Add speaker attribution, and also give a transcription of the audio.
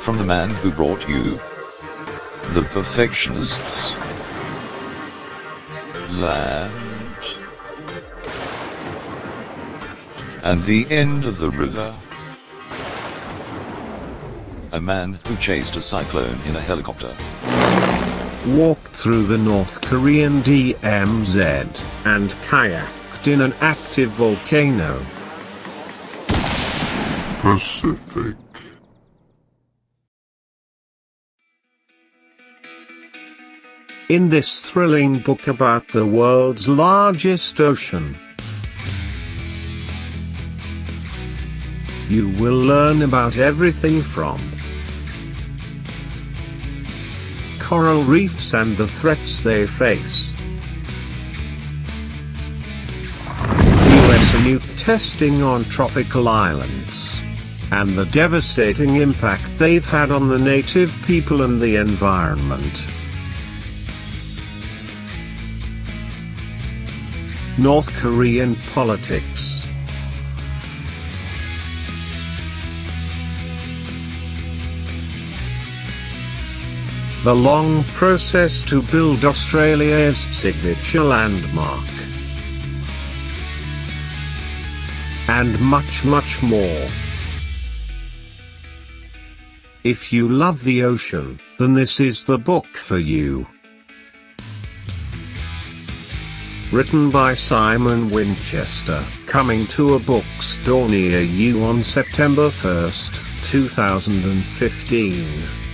Speaker 1: from the man who brought you. The perfectionists. Land. And the end of the river. A man who chased a cyclone in a helicopter.
Speaker 2: Walked through the North Korean DMZ, and kayaked in an active volcano.
Speaker 3: Pacific.
Speaker 2: In this thrilling book about the world's largest ocean, you will learn about everything from coral reefs and the threats they face. US nuke testing on tropical islands. And the devastating impact they've had on the native people and the environment. North Korean politics. The long process to build Australia's signature landmark. And much much more. If you love the ocean, then this is the book for you. Written by Simon Winchester, coming to a bookstore near you on September 1, 2015.